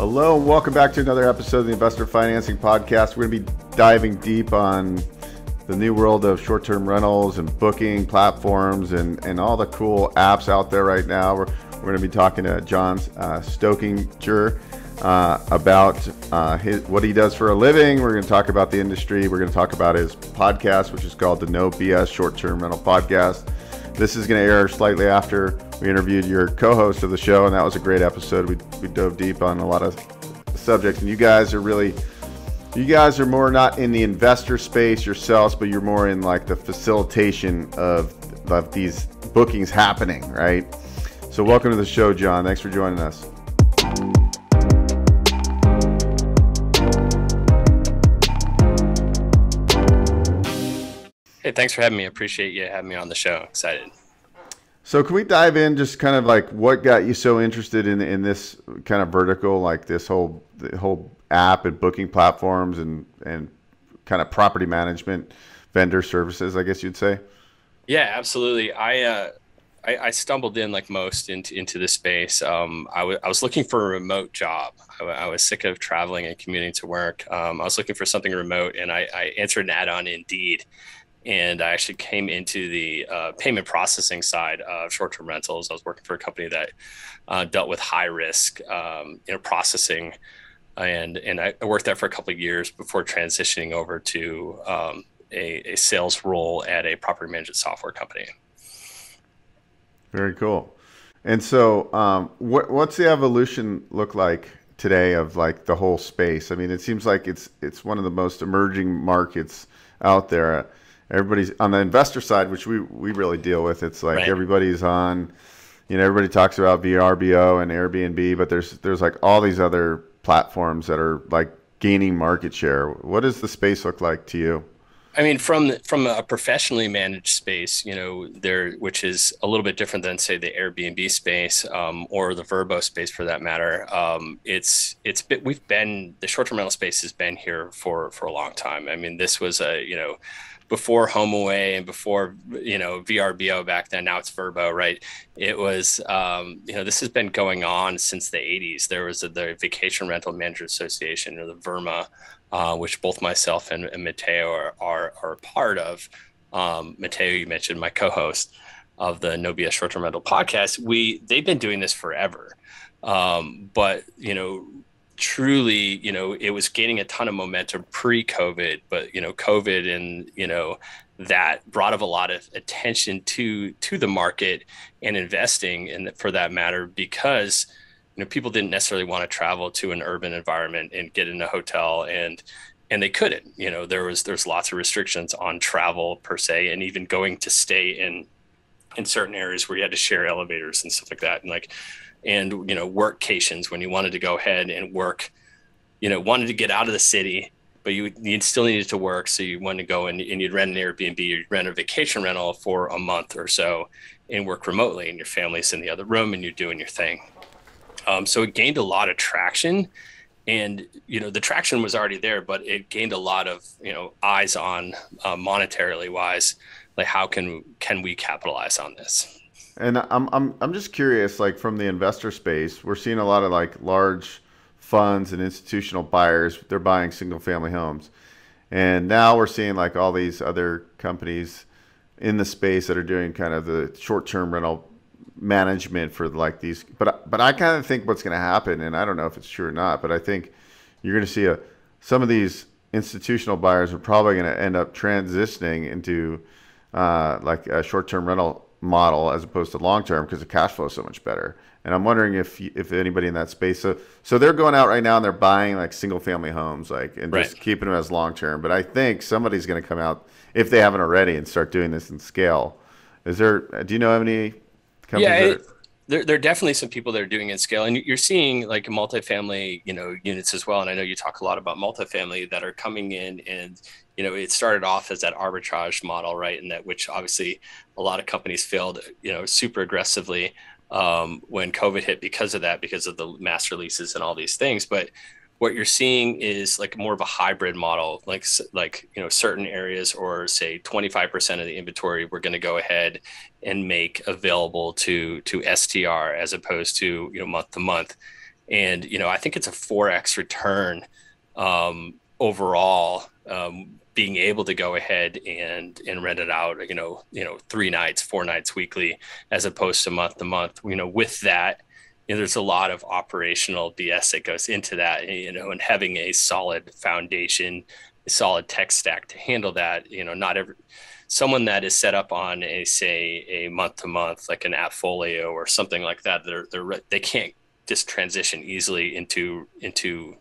Hello, and welcome back to another episode of the Investor Financing Podcast. We're going to be diving deep on the new world of short term rentals and booking platforms and, and all the cool apps out there right now. We're, we're going to be talking to John uh, Stokinger uh, about uh, his, what he does for a living. We're going to talk about the industry. We're going to talk about his podcast, which is called the No BS Short Term Rental Podcast. This is going to air slightly after we interviewed your co-host of the show, and that was a great episode. We, we dove deep on a lot of subjects, and you guys are really, you guys are more not in the investor space yourselves, but you're more in like the facilitation of of these bookings happening, right? So welcome to the show, John. Thanks for joining us. Hey, thanks for having me. Appreciate you having me on the show. Excited. So can we dive in just kind of like what got you so interested in in this kind of vertical, like this whole the whole app and booking platforms and and kind of property management vendor services, I guess you'd say. Yeah, absolutely. I uh, I, I, stumbled in like most into into this space. Um, I, w- I was looking for a remote job. I, w- I was sick of traveling and commuting to work. Um, I was looking for something remote, and I, I answered an ad on Indeed and I actually came into the uh, payment processing side of short-term rentals. I was working for a company that uh, dealt with high risk, um, you know, processing, and and I worked there for a couple of years before transitioning over to um, a, a, sales role at a property management software company. Very cool. And so, um, what what's the evolution look like today of like the whole space? I mean, it seems like it's it's one of the most emerging markets out there everybody's on the investor side, which we we really deal with. It's like right. everybody's on. You know, everybody talks about VRBO and Airbnb, but there's there's like all these other platforms that are like gaining market share. What does the space look like to you? I mean, from from a professionally managed space, you know, there which is a little bit different than say the Airbnb space um, or the Vrbo space for that matter. Um, it's it's been, we've been the short term rental space has been here for for a long time. I mean, this was a you know before HomeAway and before you know VRBO back then. Now it's verbo right? It was um, you know this has been going on since the 80s. There was a, the Vacation Rental Manager Association or the VRMA, uh, which both myself and, and Mateo are, are are part of. Um, Mateo, you mentioned my co-host of the No BS Short Term Rental podcast. We they've been doing this forever. Um, but you know truly, you know, it was gaining a ton of momentum pre-COVID, but you know, COVID and you know that brought up a lot of attention to to the market and investing, and for that matter, because you know people didn't necessarily want to travel to an urban environment and get in a hotel and and they couldn't. You know, there was there's lots of restrictions on travel per se, and even going to stay in in certain areas where you had to share elevators and stuff like that, and like and you know workcations when you wanted to go ahead and work you know wanted to get out of the city but you you still needed to work so you wanted to go and, and you'd rent an airbnb you'd rent a vacation rental for a month or so and work remotely and your family's in the other room and you're doing your thing. Um, so it gained a lot of traction and you know the traction was already there but it gained a lot of you know eyes on uh, monetarily wise like how can can we capitalize on this and I'm I'm I'm just curious, like from the investor space, we're seeing a lot of like large funds and institutional buyers. They're buying single family homes, and now we're seeing like all these other companies in the space that are doing kind of the short term rental management for like these. But but I kind of think what's going to happen, and I don't know if it's true or not, but I think you're going to see a some of these institutional buyers are probably going to end up transitioning into uh, like a short term rental model as opposed to long term because the cash flow is so much better. And I'm wondering if if anybody in that space so so they're going out right now and they're buying like single family homes like and right. just keeping them as long term. But I think somebody's going to come out if they haven't already and start doing this in scale. Is there? Uh, do you know how many companies? Yeah, it, there, there are definitely some people that are doing it in scale, and you're seeing like multifamily, you know, units as well. And I know you talk a lot about multifamily that are coming in and you know, it started off as that arbitrage model, right? And that which obviously a lot of companies failed, you know, super aggressively um, when COVID hit because of that, because of the mass releases and all these things. But what you're seeing is like more of a hybrid model, like like you know certain areas or say 25% of the inventory we're going to go ahead and make available to to STR as opposed to you know month to month and you know I think it's a four x return um, overall. Um, being able to go ahead and and rent it out, you know, you know, three nights, four nights weekly, as opposed to month to month. You know, with that, you know, there's a lot of operational BS that goes into that, you know, and having a solid foundation, a solid tech stack to handle that. You know, not every someone that is set up on a say a month to month like an Appfolio or something like that, they're they're they can't just transition easily into into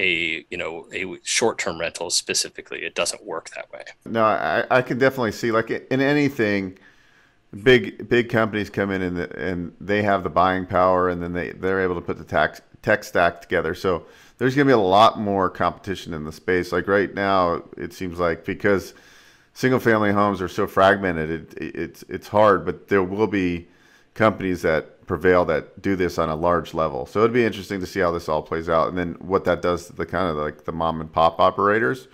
a you know a short-term rental specifically it doesn't work that way. No i i can definitely see like in anything big big companies come in and, the, and they have the buying power and then they they're able to put the tax tech stack together. So there's going to be a lot more competition in the space. Like right now it seems like because single family homes are so fragmented it, it, it's it's hard but there will be companies that prevail that do this on a large level. So it'd be interesting to see how this all plays out, and then what that does to the kind of like the mom and pop operators.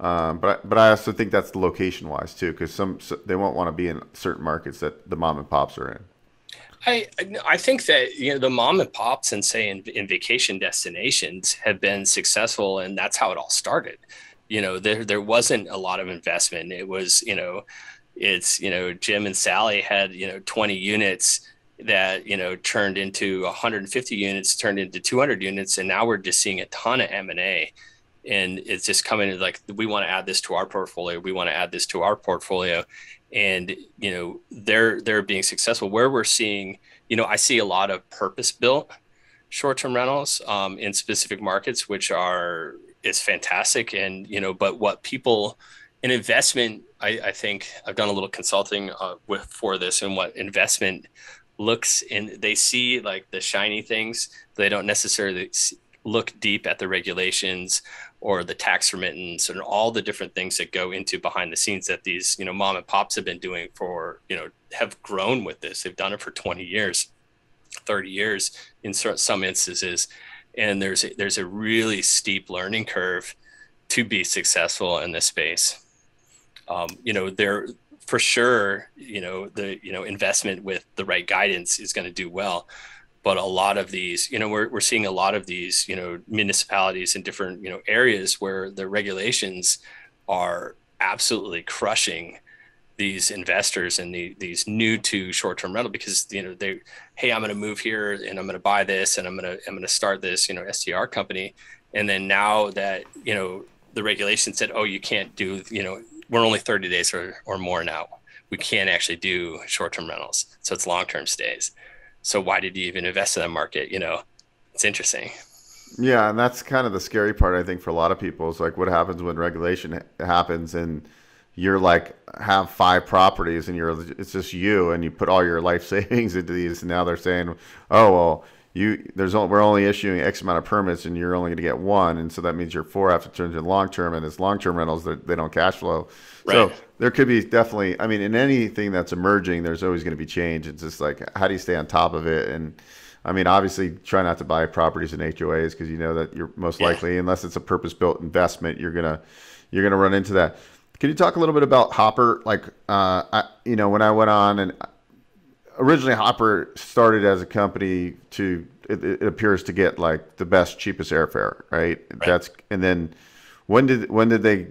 Um, but but I also think that's location wise too, because some so they won't want to be in certain markets that the mom and pops are in. I I think that you know the mom and pops and say in, in vacation destinations have been successful, and that's how it all started. You know, there there wasn't a lot of investment. It was you know, it's you know Jim and Sally had you know 20 units that you know turned into 150 units turned into 200 units and now we're just seeing a ton of m&a and it's just coming like we want to add this to our portfolio we want to add this to our portfolio. And you know they're they're being successful. Where we're seeing you know i see a lot of purpose built short-term rentals um, in specific markets which are is fantastic. And you know but what people an investment I, I think i've done a little consulting uh, with for this and what investment looks and they see like the shiny things. They don't necessarily look deep at the regulations or the tax remittance and all the different things that go into behind the scenes that these you know mom and pops have been doing for you know have grown with this they've done it for 20 years 30 years in some instances and there's a, there's a really steep learning curve to be successful in this space um, you know there for sure, you know, the you know investment with the right guidance is going to do well. But a lot of these, you know, we're we're seeing a lot of these, you know, municipalities in different you know areas where the regulations are absolutely crushing these investors and the, these new to short-term rental because you know they hey i'm going to move here and i'm going to buy this and i'm going to i'm going to start this you know str company and then now that you know the regulation said oh you can't do you know we're only 30 days or, or more now. We can't actually do short term rentals. So it's long term stays. So why did you even invest in that market? You know, it's interesting. Yeah, and that's kind of the scary part I think for a lot of people is like what happens when regulation happens and you're like have five properties and you're it's just you and you put all your life savings into these and now they're saying, "Oh, well, you there's only, we're only issuing X amount of permits and you're only going to get one, and so that means your four have to turn into long term, and it's long term rentals that they don't cash flow. Right. So there could be definitely, I mean, in anything that's emerging, there's always going to be change. It's just like how do you stay on top of it and I mean, obviously, try not to buy properties in HOAs because you know that you're most likely, yeah. unless it's a purpose-built investment, you're gonna you're gonna run into that. Can you talk a little bit about Hopper? Like, uh, I, you know, when I went on and originally Hopper started as a company to it, it, appears to get like the best cheapest airfare, right? right? That's and then when did when did they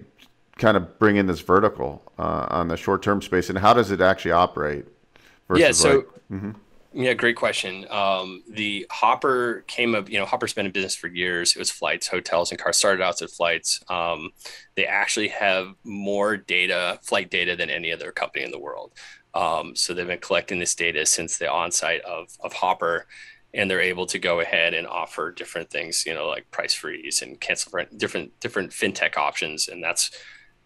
kind of bring in this vertical uh, on the short term space and how does it actually operate? yeah, so like, mm-hmm. Yeah, great question. Um, the Hopper came up, you know, Hopper's been in business for years. It was flights, hotels, and cars. Started out as flights. Um, they actually have more data, flight data, than any other company in the world. Um, so they've been collecting this data since the onset of, of Hopper, and they're able to go ahead and offer different things, you know, like price freeze and cancel rent, different different fintech options, and that's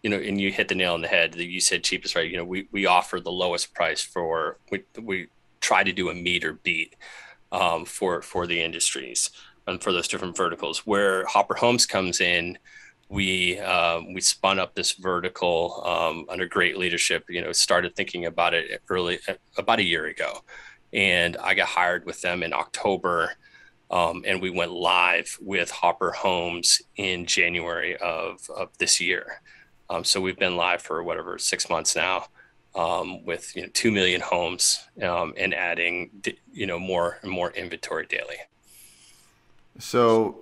you know, and you hit the nail on the head. That you said cheapest, right? You know, we we offer the lowest price for we we try to do a meet or beat um, for for the industries and for those different verticals. Where Hopper Homes comes in, we uh, we spun up this vertical um, under great leadership. You know, started thinking about it early about a year ago, and I got hired with them in October, um, and we went live with Hopper Homes in January of of this year. Um, so we've been live for whatever six months now. Um, with you know two million homes um, and adding you know more and more inventory daily. So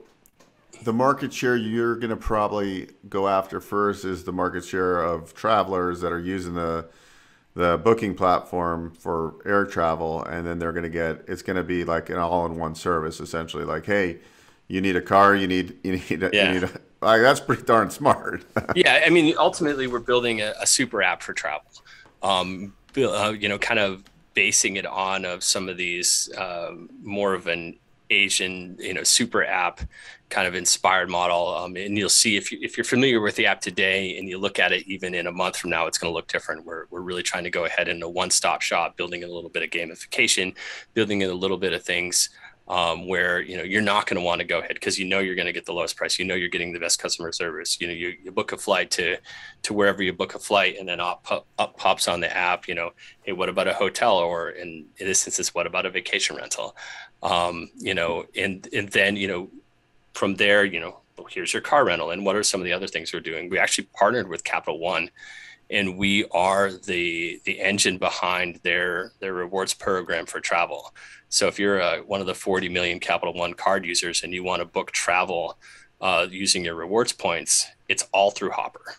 the market share you're going to probably go after first is the market share of travelers that are using the the booking platform for air travel and then they're going to get it's going to be like an all-in-one service essentially like hey you need a car you need you need a, yeah. you need a, like that's pretty darn smart yeah i mean ultimately we're building a, a super app for travel um, uh, you know kind of basing it on of some of these um, more of an Asian, you know, super app kind of inspired model. Um, and you'll see if, you, if you're familiar with the app today and you look at it even in a month from now, it's going to look different. We're, we're really trying to go ahead in a one-stop shop, building a little bit of gamification, building in a little bit of things um, where, you know, you're not going to want to go ahead because you know you're going to get the lowest price. You know you're getting the best customer service. You know, you, you book a flight to to wherever you book a flight and then up, up pops on the app, you know, hey, what about a hotel? Or in, in this instance, what about a vacation rental? um, you know, and and then you know, from there, you know, well, here's your car rental, and what are some of the other things we're doing? We actually partnered with Capital One, and we are the the engine behind their their rewards program for travel. So if you're a, one of the 40 million Capital One card users and you want to book travel uh, using your rewards points, it's all through Hopper.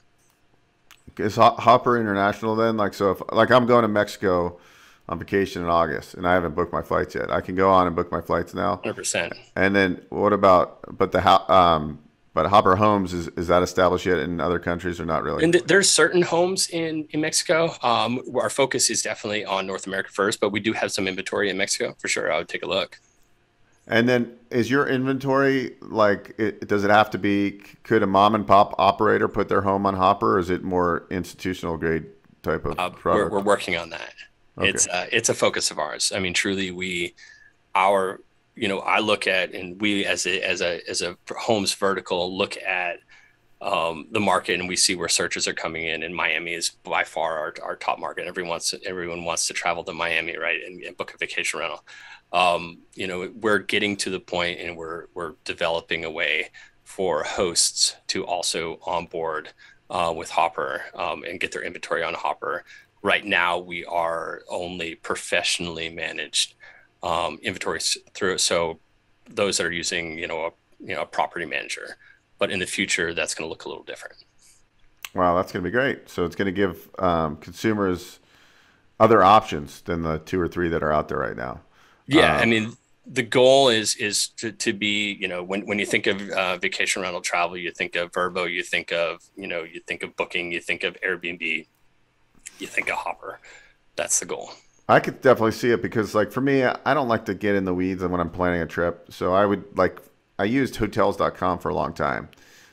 Is Hopper international then? Like so, if like I'm going to Mexico on vacation in August, and I haven't booked my flights yet. I can go on and book my flights now. Hundred percent. And then what about? But the um, but Hopper Homes is is that established yet in other countries or not really? And th- there's certain homes in in Mexico. Um, our focus is definitely on North America first, but we do have some inventory in Mexico for sure. I would take a look. And then is your inventory like? It, does it have to be? Could a mom and pop operator put their home on Hopper, or is it more institutional grade type of uh, product? We're, we're working on that. Okay. It's uh, it's a focus of ours. I mean, truly, we our you know I look at and we as a as a as a homes vertical look at um, the market and we see where searches are coming in. And Miami is by far our, our top market. Everyone wants to, everyone wants to travel to Miami, right, and, and book a vacation rental. Um, you know, we're getting to the point and we're we're developing a way for hosts to also onboard uh, with Hopper um, and get their inventory on Hopper right now we are only professionally managed um, inventories through so those that are using you know a you know a property manager. But in the future that's going to look a little different. Wow that's going to be great. So it's going to give um, consumers other options than the two or three that are out there right now. Yeah um, i mean the goal is is to, to be you know when, when you think of uh, vacation rental travel you think of Vrbo, you think of you know you think of booking you think of airbnb you think a hopper. That's the goal. I could definitely see it because, like, for me, I don't like to get in the weeds when I'm planning a trip. So I would like, I used hotels.com for a long time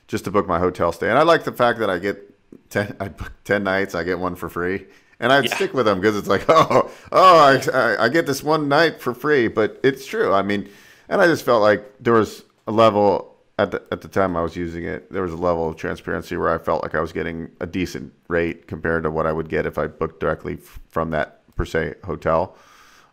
just to book my hotel stay. And I like the fact that I get 10, I book 10 nights, I get one for free. And I'd yeah. stick with them because it's like, oh, oh, I, I get this one night for free. But it's true. I mean, and I just felt like there was a level at the at the time I was using it, there was a level of transparency where I felt like I was getting a decent rate compared to what I would get if I booked directly from that per se hotel.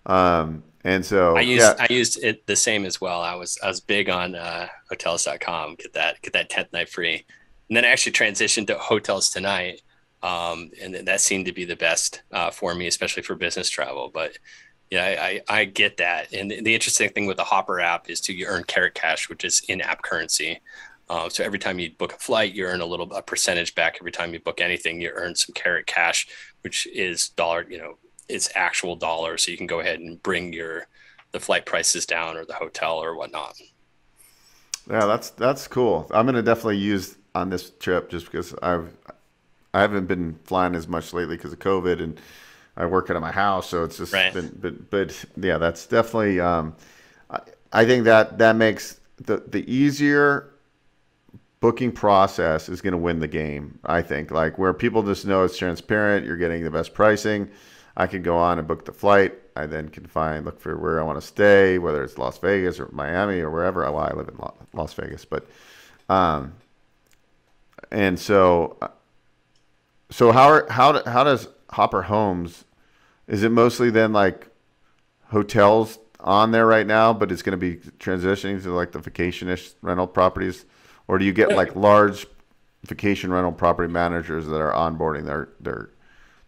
Um, and so I used yeah. I used it the same as well. I was I was big on uh, hotels.com, get that get that tenth night free, and then I actually transitioned to hotels tonight, um, and that seemed to be the best uh, for me, especially for business travel. But yeah, I, I get that. And the interesting thing with the Hopper app is to you earn Carrot Cash, which is in-app currency. Uh, so every time you book a flight, you earn a little a percentage back. Every time you book anything, you earn some Carrot Cash, which is dollar. You know, it's actual dollars. So you can go ahead and bring your the flight prices down or the hotel or whatnot. Yeah, that's that's cool. I'm gonna definitely use on this trip just because I've I haven't been flying as much lately because of COVID and I work out of my house, so it's just right. been, but, but yeah, that's definitely. Um, I, I think that that makes the the easier booking process is going to win the game. I think like where people just know it's transparent, you're getting the best pricing. I can go on and book the flight. I then can find look for where I want to stay, whether it's Las Vegas or Miami or wherever. Well, I live in Las Vegas, but um, and so so how are, how how does Hopper Homes, is it mostly then like hotels on there right now, but it's going to be transitioning to like the vacationish rental properties, or do you get like large vacation rental property managers that are onboarding their their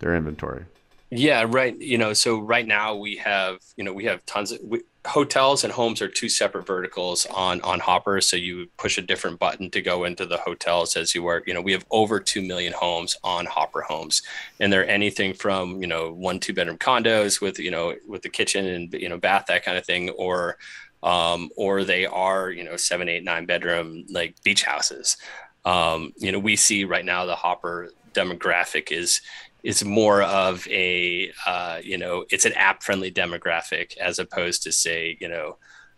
their inventory? Yeah, right. You know, so right now we have you know we have tons of we, hotels and homes are two separate verticals on on Hopper. So you push a different button to go into the hotels as you work. You know, we have over two million homes on Hopper Homes, and they're anything from you know one two bedroom condos with you know with the kitchen and you know bath that kind of thing, or um, or they are you know seven eight nine bedroom like beach houses. Um, you know, we see right now the Hopper demographic is is more of a uh, you know it's an app friendly demographic as opposed to say you know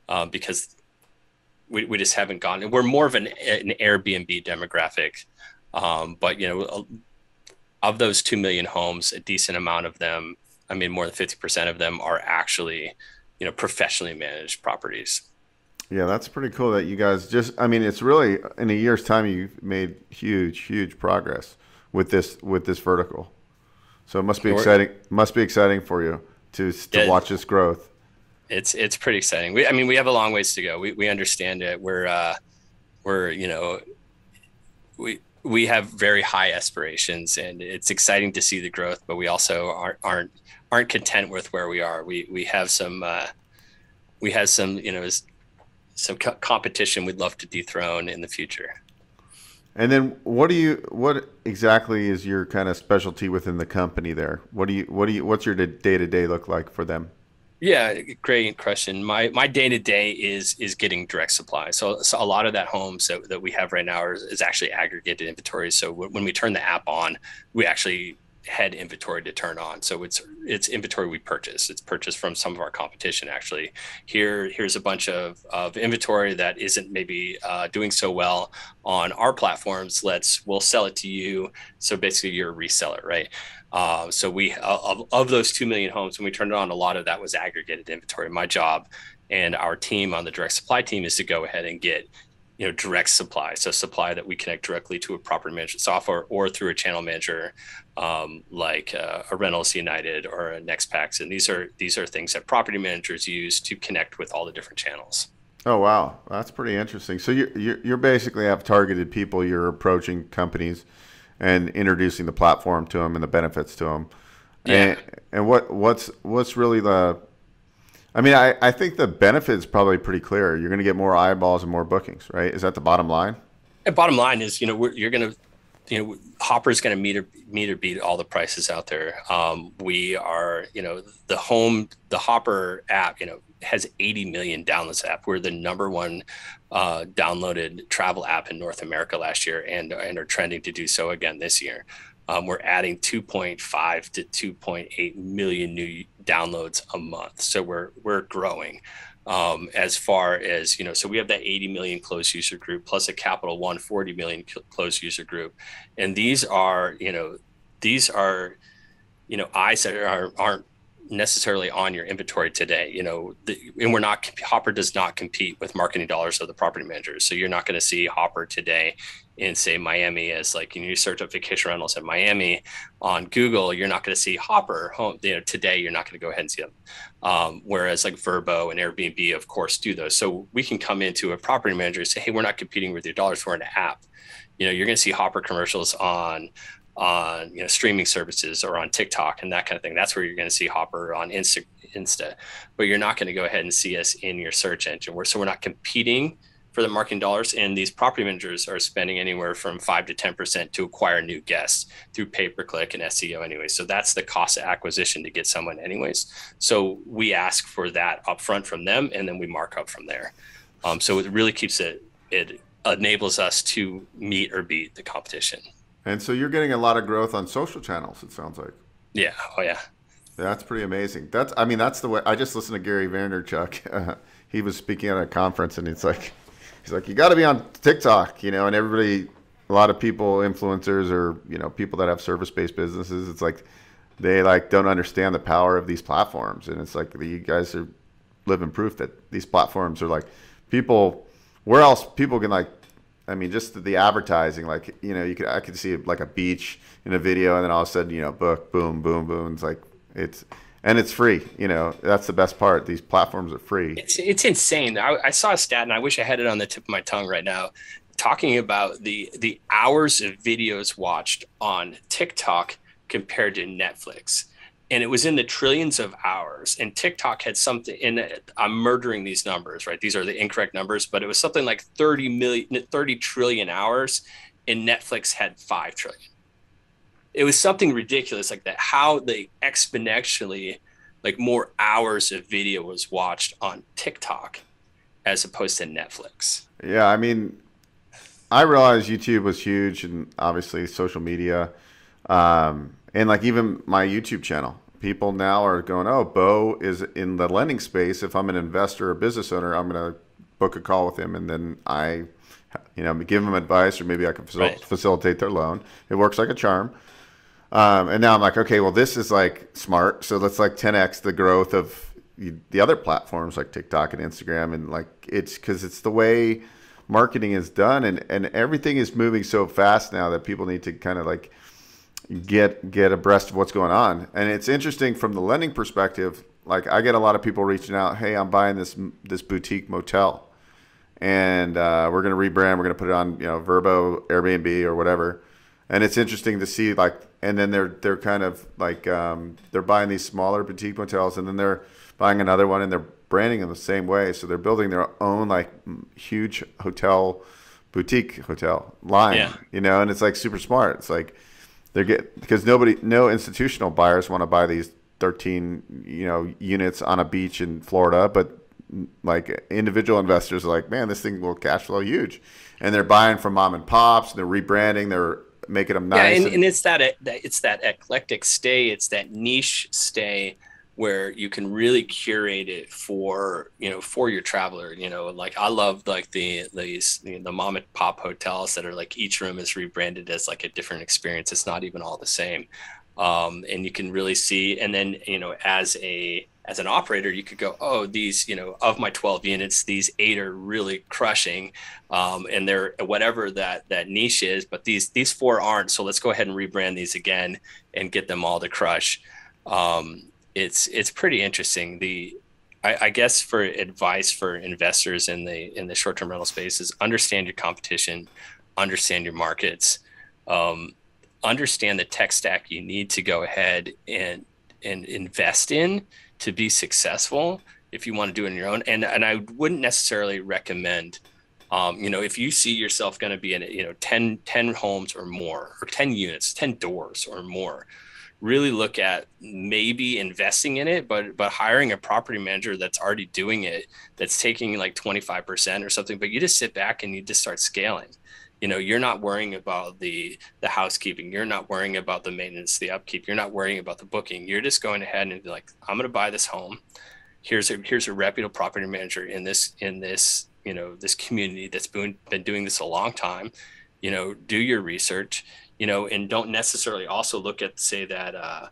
um, because we, we just haven't gone we're more of an, an airbnb demographic. Um, but you know of those 2 million homes a decent amount of them i mean more than 50% of them are actually you know professionally managed properties. Yeah that's pretty cool that you guys just i mean it's really in a year's time you've made huge huge progress with this with this vertical so it must be exciting. Must be exciting for you to to yeah, watch this growth. It's it's pretty exciting. We, I mean, we have a long ways to go. We we understand it. We're uh, we're you know, we we have very high aspirations, and it's exciting to see the growth. But we also aren't aren't aren't content with where we are. We we have some uh, we have some you know some co- competition we'd love to dethrone in the future. And then what do you what exactly is your kind of specialty within the company there? What do you what do you what's your day to day look like for them? Yeah, great question. My my day to day is is getting direct supply. So, so a lot of that homes that, that we have right now is, is actually aggregated inventory. So when we turn the app on, we actually head inventory to turn on. So it's it's inventory we purchase. It's purchased from some of our competition actually. Here here's a bunch of, of inventory that isn't maybe uh, doing so well on our platforms. Let's we'll sell it to you. So basically you're a reseller, right? Uh, so we of, of those two million homes when we turned it on, a lot of that was aggregated inventory. My job and our team on the direct supply team is to go ahead and get you know direct supply so supply that we connect directly to a property management software or through a channel manager um, like uh, a Rentals United or a Nextpax, and these are these are things that property managers use to connect with all the different channels. Oh wow, that's pretty interesting. So you you you basically have targeted people. You're approaching companies and introducing the platform to them and the benefits to them. Yeah. And, and what what's what's really the I mean, I, I think the benefit is probably pretty clear. You're going to get more eyeballs and more bookings, right? Is that the bottom line? The bottom line is, you know, you're going to you know, Hopper's going to meet or beat all the prices out there. Um, we are, you know, the home, the Hopper app, you know, has 80 million downloads. App. We're the number one uh, downloaded travel app in North America last year, and and are trending to do so again this year. Um, we're adding 2.5 to 2.8 million new downloads a month, so we're we're growing um, as far as you know so we have that 80 million closed user group plus a capital one 40 million closed user group. And these are you know these are you know eyes that are, aren't necessarily on your inventory today you know the, and we're not hopper does not compete with marketing dollars of the property managers so you're not going to see hopper today in say Miami as like you search up vacation rentals in Miami on Google, you're not going to see Hopper home. You know, today you're not going to go ahead and see them. Um, whereas like Vrbo and Airbnb, of course, do those. So we can come into a property manager and say, hey, we're not competing with your dollars. We're an app. You know, you're going to see Hopper commercials on on you know streaming services or on TikTok and that kind of thing. That's where you're going to see Hopper on Insta, Insta, but you're not going to go ahead and see us in your search engine. We're, so we're not competing for the marketing dollars. And these property managers are spending anywhere from five to 10% to acquire new guests through pay per click and SEO anyway. So that's the cost of acquisition to get someone anyways. So we ask for that upfront from them and then we mark up from there. Um, so it really keeps it, it enables us to meet or beat the competition. And so you're getting a lot of growth on social channels, it sounds like. Yeah. Oh yeah. That's pretty amazing. That's, I mean, that's the way I just listened to Gary Vaynerchuk. Uh, he was speaking at a conference and it's like, he's like, you got to be on TikTok, you know, and everybody, a lot of people, influencers or, you know, people that have service based businesses, it's like they like don't understand the power of these platforms. And it's like you guys are living proof that these platforms are like people, where else people can like, I mean, just the advertising, like, you know, you could, I could see like a beach in a video and then all of a sudden, you know, book, boom, boom, boom. It's like, it's, and it's free. You know, that's the best part. These platforms are free. It's it's insane. I, I, saw a stat, and I wish I had it on the tip of my tongue right now, talking about the the hours of videos watched on TikTok compared to Netflix. And it was in the trillions of hours and tiktok had something and i'm murdering these numbers right? These are the incorrect numbers but it was something like 30 million 30 trillion hours and netflix had 5 trillion. It was something ridiculous like that how they exponentially like more hours of video was watched on tiktok as opposed to netflix. Yeah i mean i realized youtube was huge and obviously social media um, and like even my YouTube channel, people now are going, oh, Beau is in the lending space. If I'm an investor or business owner, I'm going to book a call with him, and then I, you know, give them advice, or maybe I can facil- right. facilitate their loan. It works like a charm. Um, and now I'm like, okay, well, this is like smart. So let's like 10x the growth of the other platforms like TikTok and Instagram, and like it's because it's the way marketing is done, and and everything is moving so fast now that people need to kind of like get get abreast of what's going on. And it's interesting from the lending perspective. Like I get a lot of people reaching out, "Hey, I'm buying this this boutique motel, and uh, we're going to rebrand. We're going to put it on you know Vrbo, Airbnb, or whatever." And it's interesting to see like, and then they're they're kind of like um, they're buying these smaller boutique motels, and then they're buying another one, and they're branding in the same way. So they're building their own like huge hotel boutique hotel line, yeah. you know, and it's like super smart. It's like they're get because nobody, no institutional buyers want to buy these 13, you know, units on a beach in Florida, but like individual investors are like, man, this thing will cash flow huge, and they're buying from mom and pops, and they're rebranding, they're making them nice. Yeah, and, and, and it's that it's that eclectic stay, it's that niche stay where you can really curate it for you know for your traveler you know like i love like the these the, the mom and pop hotels that are like each room is rebranded as like a different experience. It's not even all the same. Um, and you can really see and then you know as a as an operator you could go oh these you know of my 12 units these eight are really crushing um, and they're whatever that that niche is but these these four aren't so let's go ahead and rebrand these again and get them all to crush. Um, it's it's pretty interesting. The I, I, guess for advice for investors in the in the short term rental space is understand your competition, understand your markets, um, understand the tech stack you need to go ahead and and invest in to be successful if you want to do it on your own. And and I wouldn't necessarily recommend. Um, you know, if you see yourself going to be in, you know, 10, 10 homes or more, or 10 units, 10 doors or more, really look at maybe investing in it but but hiring a property manager that's already doing it that's taking like 25% or something but you just sit back and you just start scaling. You know you're not worrying about the the housekeeping you're not worrying about the maintenance the upkeep you're not worrying about the booking. You're just going ahead and like i'm going to buy this home. Here's a here's a reputable property manager in this in this you know this community that's been been doing this a long time. You know do your research you know, and don't necessarily also look at say that uh,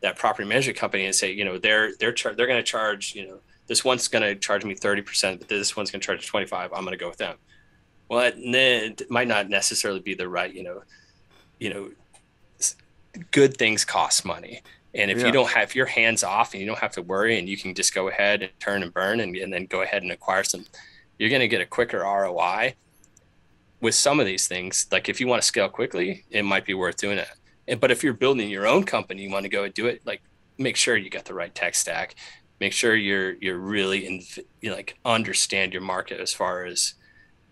that property management company and say, you know, they're they're char- they're going to charge, you know, this one's going to charge me thirty percent, but this one's going to charge twenty five. I'm going to go with them. Well, it, it might not necessarily be the right, you know, you know, good things cost money. And if yeah. you don't have your hands off and you don't have to worry and you can just go ahead and turn and burn and, and then go ahead and acquire some, you're going to get a quicker ROI with some of these things, like if you want to scale quickly, it might be worth doing it. But if you're building your own company, you want to go and do it, like make sure you got the right tech stack. Make sure you're you're really in you like understand your market as far as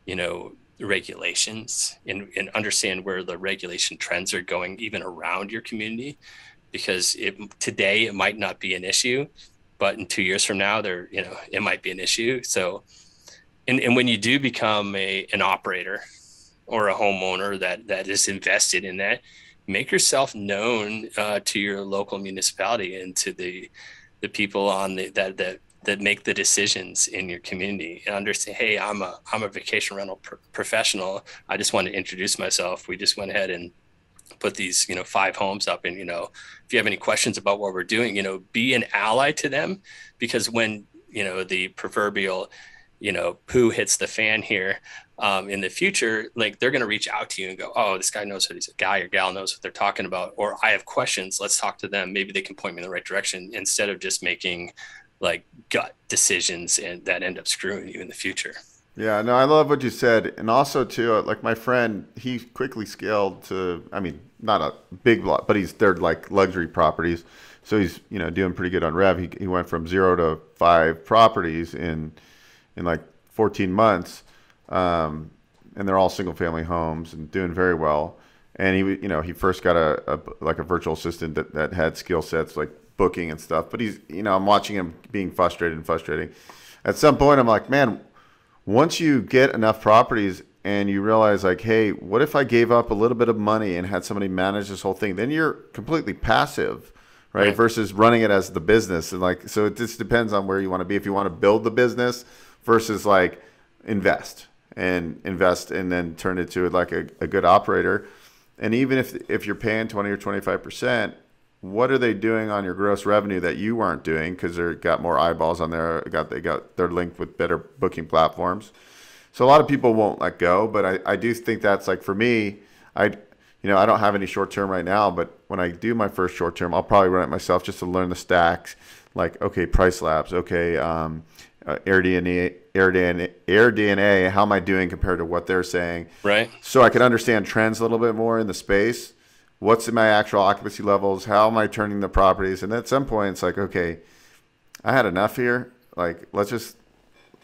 you know regulations and, and understand where the regulation trends are going even around your community because it today it might not be an issue but in two years from now there you know it might be an issue so and, and when you do become a an operator or a homeowner that that is invested in that make yourself known uh, to your local municipality and to the the people on the that that that make the decisions in your community. And understand hey i'm a i'm a vacation rental pr- professional. I just want to introduce myself. We just went ahead and put these you know five homes up and you know if you have any questions about what we're doing you know be an ally to them because when you know the proverbial you know poo hits the fan here um, in the future like they're going to reach out to you and go oh this guy knows what he's a guy or gal knows what they're talking about or i have questions let's talk to them. Maybe they can point me in the right direction instead of just making like gut decisions and that end up screwing you in the future. Yeah no i love what you said. And also too uh, like my friend he quickly scaled to i mean not a big lot but he's they're like luxury properties. So he's you know doing pretty good on rev. He, he went from zero to five properties in in like 14 months, um, and they're all single family homes and doing very well. And he you know he first got a, a like a virtual assistant that, that had skill sets like booking and stuff. But he's you know I'm watching him being frustrated and frustrating. At some point I'm like man, once you get enough properties and you realize like hey what if i gave up a little bit of money and had somebody manage this whole thing then you're completely passive right, right. versus running it as the business and like so it just depends on where you want to be if you want to build the business versus like invest and invest and then turn it to like a, a good operator and even if if you're paying 20 or 25 percent what are they doing on your gross revenue that you weren't doing because they got more eyeballs on there got they got they're linked with better booking platforms so a lot of people won't let go, but I, I do think that's like for me, I you know, I don't have any short term right now, but when I do my first short term, I'll probably run it myself just to learn the stacks. Like, okay, PriceLabs, okay, um, uh, AirDNA, air DNA, AirDNA. How am I doing compared to what they're saying? Right. So I can understand trends a little bit more in the space. What's in my actual occupancy levels? How am I turning the properties? And at some point, it's like, okay, I had enough here. Like, let's just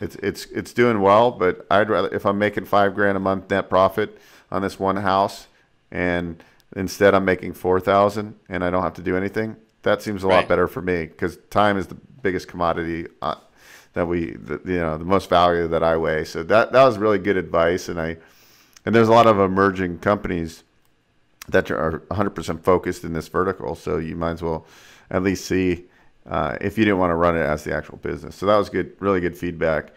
it's it's it's doing well, but I'd rather if I'm making five grand a month net profit on this one house, and instead I'm making four thousand, and I don't have to do anything. That seems a right. lot better for me because time is the biggest commodity uh, that we, the, you know, the most value that I weigh. So that that was really good advice, and I, and there's a lot of emerging companies that are 100% focused in this vertical. So you might as well at least see uh, if you didn't want to run it as the actual business. So that was good, really good feedback.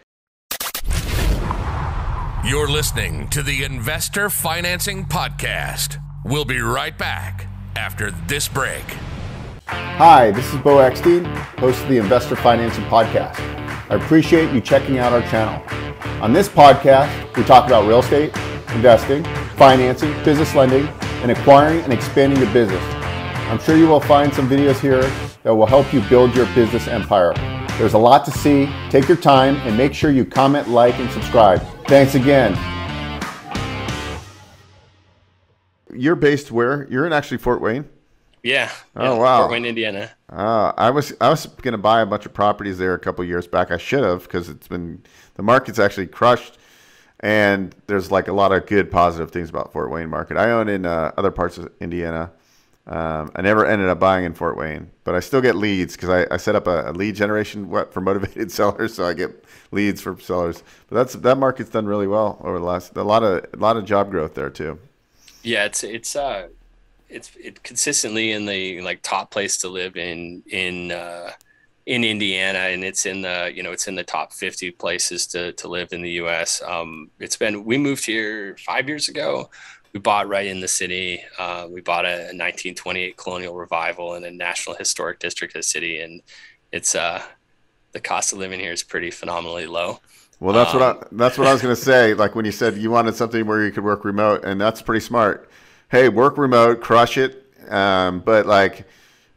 You're listening to the Investor Financing Podcast. We'll be right back after this break. Hi, this is Beau Eckstein, host of the Investor Financing Podcast. I appreciate you checking out our channel. On this podcast, we talk about real estate, investing, financing, business lending, and acquiring and expanding your business. I'm sure you will find some videos here that will help you build your business empire. There's a lot to see. Take your time and make sure you comment, like, and subscribe. Thanks again. You're based where? You're in actually Fort Wayne? Yeah. Oh yeah, wow. Fort Wayne, Indiana. Uh, I was I was going to buy a bunch of properties there a couple years back. I should have because it's been the market's actually crushed, and there's like a lot of good positive things about Fort Wayne market. I own in uh, other parts of Indiana. Um, I never ended up buying in Fort Wayne, but I still get leads because I, I, set up a, a, lead generation for motivated sellers, so I get leads for sellers. But that's that market's done really well over the last a lot of a lot of job growth there too. Yeah, it's it's uh it's it consistently in the like top place to live in in uh, in Indiana, and it's in the you know it's in the top 50 places to to live in the U.S. Um, it's been we moved here five years ago we bought right in the city. Uh, we bought a, a, 1928 colonial revival in a national historic district of the city, and it's uh, the cost of living here is pretty phenomenally low. Well, that's um, what I that's what I was going to say. Like when you said you wanted something where you could work remote, and that's pretty smart. Hey, work remote, crush it. Um, but like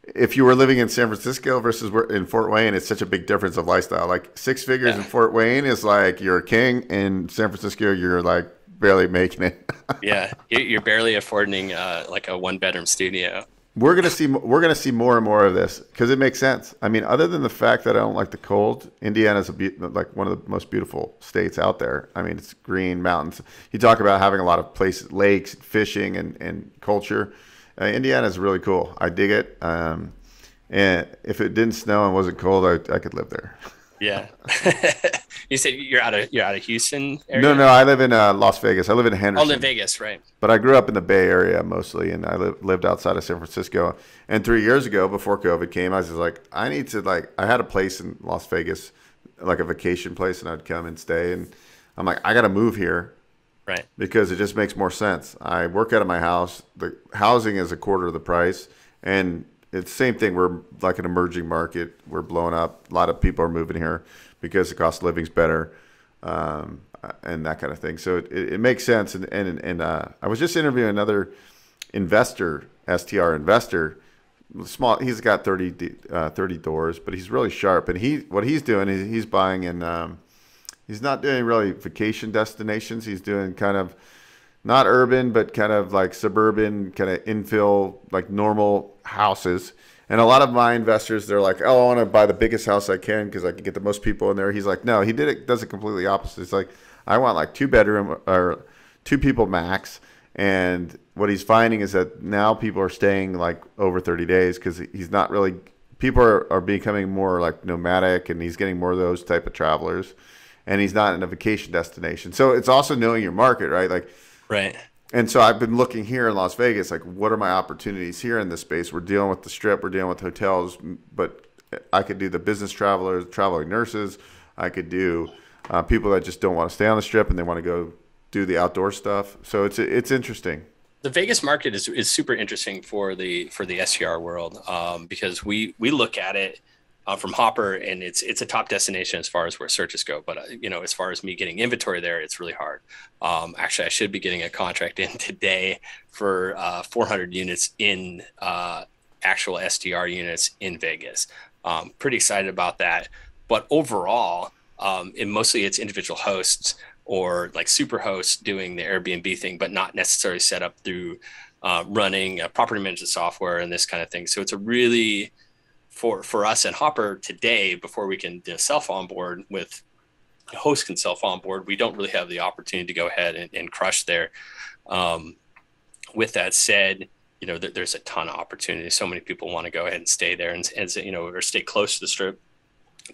if you were living in San Francisco versus in Fort Wayne, it's such a big difference of lifestyle. Like six figures yeah. in Fort Wayne is like you're a king. In San Francisco, you're like barely making it. yeah, you're barely affording uh, like a one bedroom studio. We're gonna see we're gonna see more and more of this because it makes sense. I mean, other than the fact that I don't like the cold, Indiana's a be- like one of the most beautiful states out there. I mean, it's green mountains. You talk about having a lot of places, lakes, fishing, and and culture. Uh, Indiana is really cool. I dig it. Um, and if it didn't snow and wasn't cold, I, I could live there. Yeah. you said you're out of you're out of Houston. Area? No, no, I live in uh, Las Vegas. I live in Henderson. Oh, in Vegas, right? But I grew up in the Bay Area mostly, and I li- lived outside of San Francisco. And three years ago, before COVID came, I was just like, I need to like. I had a place in Las Vegas, like a vacation place, and I'd come and stay. And I'm like, I got to move here, right? Because it just makes more sense. I work out of my house. The housing is a quarter of the price, and it's the same thing. We're like an emerging market. We're blowing up. A lot of people are moving here because the cost of living's better, um, and that kind of thing. So it, it, makes sense. And and, and uh, I was just interviewing another investor, STR investor. Small. He's got 30, uh, 30 doors, but he's really sharp. And he what he's doing is he's buying in. Um, he's not doing really vacation destinations. He's doing kind of not urban, but kind of like suburban, kind of infill, like normal houses. And a lot of my investors, they're like, "Oh, I want to buy the biggest house I can because I can get the most people in there." He's like, "No, he did it. Does it completely opposite. It's like, I want like two bedroom or two people max." And what he's finding is that now people are staying like over 30 days because he's not really. People are, are becoming more like nomadic, and he's getting more of those type of travelers. And he's not in a vacation destination, so it's also knowing your market, right? Like, right and so I've been looking here in Las Vegas, like what are my opportunities here in this space? We're dealing with the strip, we're dealing with hotels, but I could do the business travelers, traveling nurses. I could do uh, people that just don't want to stay on the strip and they want to go do the outdoor stuff. So it's it's interesting. The Vegas market is, is super interesting for the for the STR world um, because we we look at it uh, from Hopper, and it's it's a top destination as far as where searches go. But uh, you know, as far as me getting inventory there, it's really hard. Um, actually, I should be getting a contract in today for uh, 400 units in uh, actual STR units in Vegas. Um, pretty excited about that. But overall, um, it mostly it's individual hosts or like super hosts doing the Airbnb thing, but not necessarily set up through uh, running property management software and this kind of thing. So it's a really for for us and Hopper today, before we can you know, self onboard with host can self onboard, we don't really have the opportunity to go ahead and, and crush there. Um, with that said, you know, th- there's a ton of opportunity. So many people want to go ahead and stay there and, and you know, or stay close to the strip,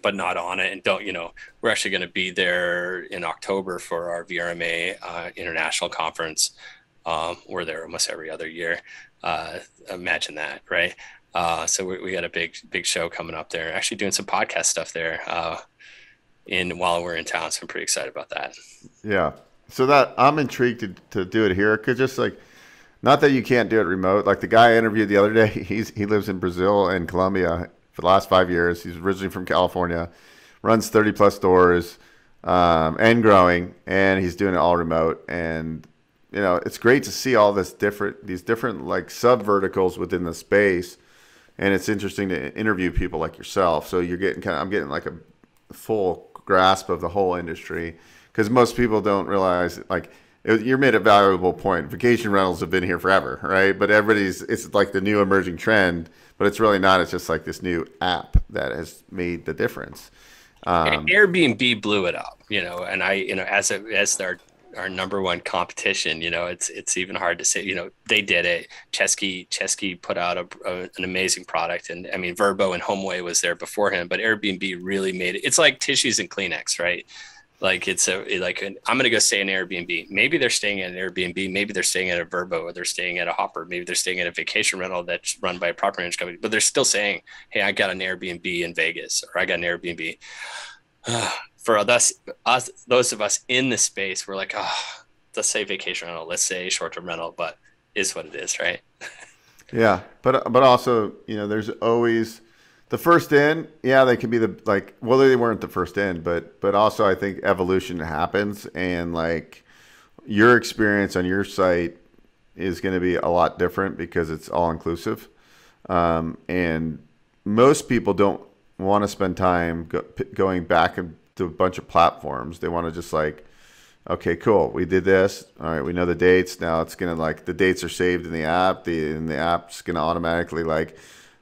but not on it. And don't, you know, we're actually going to be there in October for our VRMA uh, international conference. Um, we're there almost every other year. Uh, imagine that, right? Uh, so we, we got a big big show coming up there. Actually, doing some podcast stuff there. Uh, in while we're in town, so I'm pretty excited about that. Yeah. So that I'm intrigued to, to do it here because just like, not that you can't do it remote. Like the guy I interviewed the other day, he's he lives in Brazil and Colombia for the last five years. He's originally from California, runs 30 plus stores, um, and growing, and he's doing it all remote. And you know, it's great to see all this different these different like sub verticals within the space and it's interesting to interview people like yourself. So you're getting kind of I'm getting like a full grasp of the whole industry because most people don't realize like you made a valuable point. Vacation rentals have been here forever, right? But everybody's it's like the new emerging trend, but it's really not. It's just like this new app that has made the difference. Um, Airbnb blew it up, you know, and I, you know, as a, as their our number one competition. You know, it's it's even hard to say. You know, they did it. Chesky Chesky put out a, a, an amazing product, and I mean, Vrbo and HomeAway was there before him, but Airbnb really made it. It's like tissues and Kleenex, right? Like it's a like an, I'm gonna go stay in Airbnb. Maybe they're staying at an Airbnb. Maybe they're staying at a Vrbo, or they're staying at a Hopper. Maybe they're staying at a vacation rental that's run by a property management company. But they're still saying, "Hey, I got an Airbnb in Vegas, or I got an Airbnb." for us, us, those of us in the space, we're like, oh, let's say vacation rental, let's say short-term rental, but is what it is, right? yeah, but but also, you know, there's always the first in. Yeah, they can be the like. Well, they weren't the first in, but but also I think evolution happens, and like your experience on your site is going to be a lot different because it's all inclusive, um, and most people don't want to spend time go, going back and to a bunch of platforms. They want to just like, okay, cool, we did this. All right, we know the dates. Now it's gonna like the dates are saved in the app. The and the app's gonna automatically like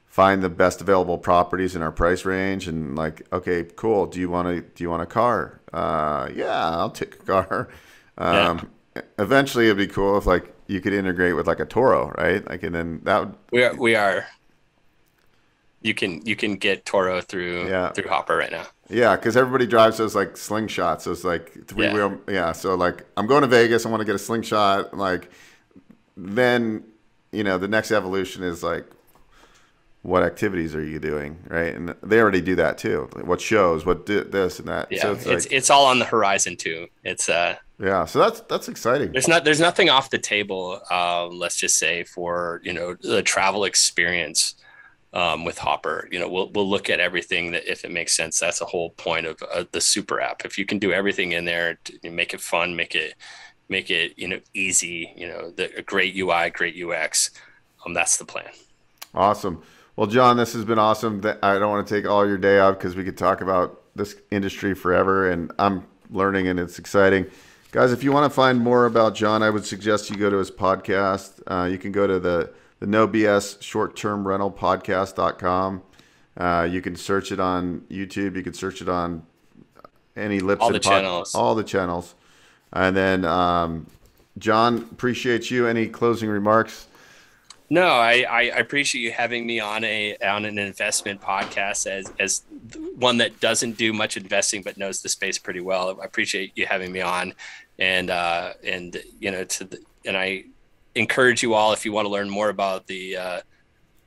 find the best available properties in our price range and like, okay, cool. Do you want to do you want a car? Uh, yeah, I'll take a car. Um, yeah. Eventually, it'd be cool if like you could integrate with like a Turo, right? Like, and then that would. We are. We are. You can you can get Turo through yeah. through Hopper right now. Yeah, because everybody drives those like slingshots. Those like three yeah. wheel. Yeah. So like, I'm going to Vegas. I want to get a slingshot. Like, then you know the next evolution is like, what activities are you doing, right? And they already do that too. What shows? What di- this and that. Yeah, so it's, it's, like, it's all on the horizon too. It's uh. Yeah, so that's that's exciting. There's not there's nothing off the table. Um, let's just say for you know the travel experience um, with Hopper. You know, we'll we'll look at everything that if it makes sense. That's the whole point of uh, the super app. If you can do everything in there, make it fun, make it make it you know easy. You know, the a great UI, great UX. Um, that's the plan. Awesome. Well, John, this has been awesome. I don't want to take all your day off because we could talk about this industry forever, and I'm learning and it's exciting. Guys, if you want to find more about John, I would suggest you go to his podcast. Uh, you can go to the the No BS Short Term Rental Podcast.com. Uh, you can search it on YouTube. You can search it on any Libsyn All the channels. All the channels. And then, um, John, appreciate you. Any closing remarks? No, I, I appreciate you having me on a on an investment podcast as as one that doesn't do much investing but knows the space pretty well. I appreciate you having me on, and uh, and you know to the, and I encourage you all if you want to learn more about the uh,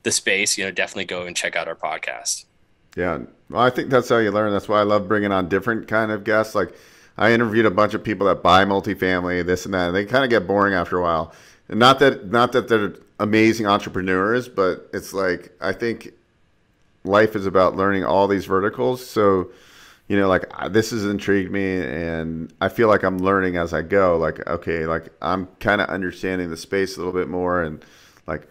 the space, you know, definitely go and check out our podcast. Yeah, well, I think that's how you learn. That's why I love bringing on different kind of guests. Like I interviewed a bunch of people that buy multifamily, this and that. And they kind of get boring after a while. And not that not that they're amazing entrepreneurs, but it's like I think life is about learning all these verticals. So, you know, like this has intrigued me, and I feel like I'm learning as I go. Like, okay, like I'm kind of understanding the space a little bit more, and like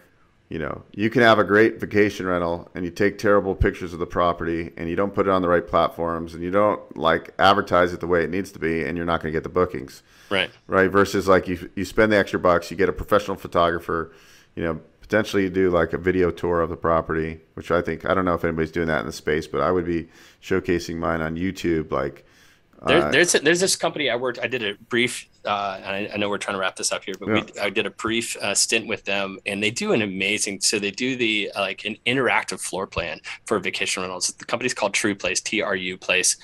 you know, you can have a great vacation rental and you take terrible pictures of the property and you don't put it on the right platforms and you don't like advertise it the way it needs to be and you're not going to get the bookings. Right. Right. Versus like you, you spend the extra bucks, you get a professional photographer, you know, potentially you do like a video tour of the property, which I think, I don't know if anybody's doing that in the space, but I would be showcasing mine on YouTube. Like, there, uh, there's there's this company I worked. I did a brief. Uh, I, I, know we're trying to wrap this up here, but yeah. we, I did a brief uh, stint with them, and they do an amazing. So they do the uh, like an interactive floor plan for vacation rentals. The company's called TruPlace, T R U Place,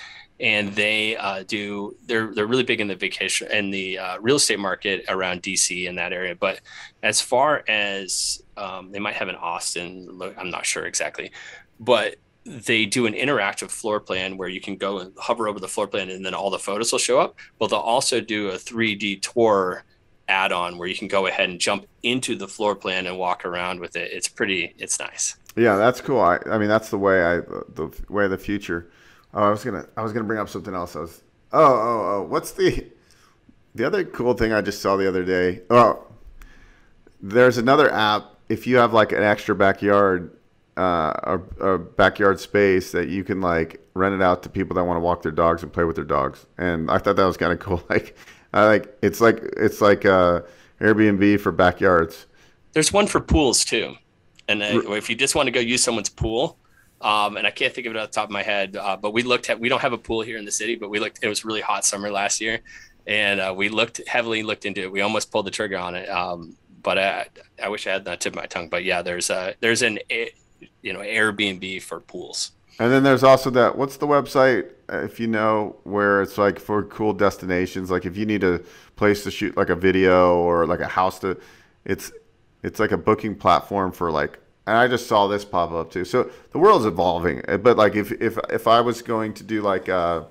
and they uh, do. They're they're really big in the vacation and the uh, real estate market around DC in that area. But as far as um, they might have in Austin, I'm not sure exactly, but they do an interactive floor plan where you can go and hover over the floor plan and then all the photos will show up. But they'll also do a 3D tour add-on where you can go ahead and jump into the floor plan and walk around with it. It's pretty, it's nice. Yeah, that's cool. I, I mean, that's the way I, the way of the future. Oh, I was gonna, I was gonna bring up something else. I was, oh, oh, oh, what's the, the other cool thing I just saw the other day? Oh, there's another app. If you have like an extra backyard uh, a, a, backyard space that you can like rent it out to people that want to walk their dogs and play with their dogs. And I thought that was kind of cool. Like, I like it's like it's like uh, Airbnb for backyards. There's one for pools too, and uh, if you just want to go use someone's pool. Um, and I can't think of it off the top of my head, uh, but we looked at we don't have a pool here in the city, but we looked. It was really hot summer last year, and uh, we looked heavily looked into it. We almost pulled the trigger on it. Um, but I, I wish I had that tip of my tongue. But yeah, there's a there's an you know Airbnb for pools. And then there's also that. What's the website if you know where it's like for cool destinations? Like if you need a place to shoot like a video or like a house to, it's it's like a booking platform for like. And I just saw this pop up too. So the world's evolving. But like if if if I was going to do like uh,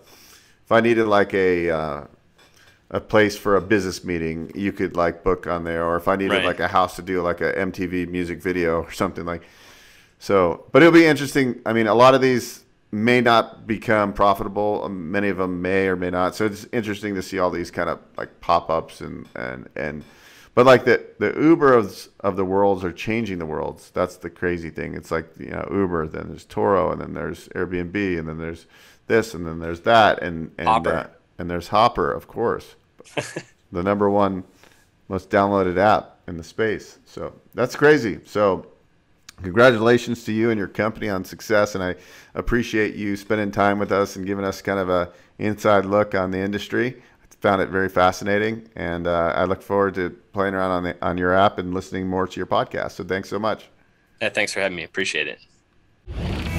if I needed like a uh, a place for a business meeting, you could like book on there. Or if I needed right. like a house to do like a MTV music video or something like so, but it'll be interesting. I mean, a lot of these may not become profitable. Um, many of them may or may not. So it's interesting to see all these kind of like pop ups and and and. But like the the Uber of, of the worlds are changing the worlds. That's the crazy thing. It's like you know Uber, then there's Turo, and then there's Airbnb, and then there's this, and then there's that, and and uh, and there's Hopper, of course, the number one most downloaded app in the space. So that's crazy. So congratulations to you and your company on success and i appreciate you spending time with us and giving us kind of a inside look on the industry found it very fascinating, and uh, I look forward to playing around on the on your app and listening more to your podcast. So thanks so much. Yeah, thanks for having me. Appreciate it.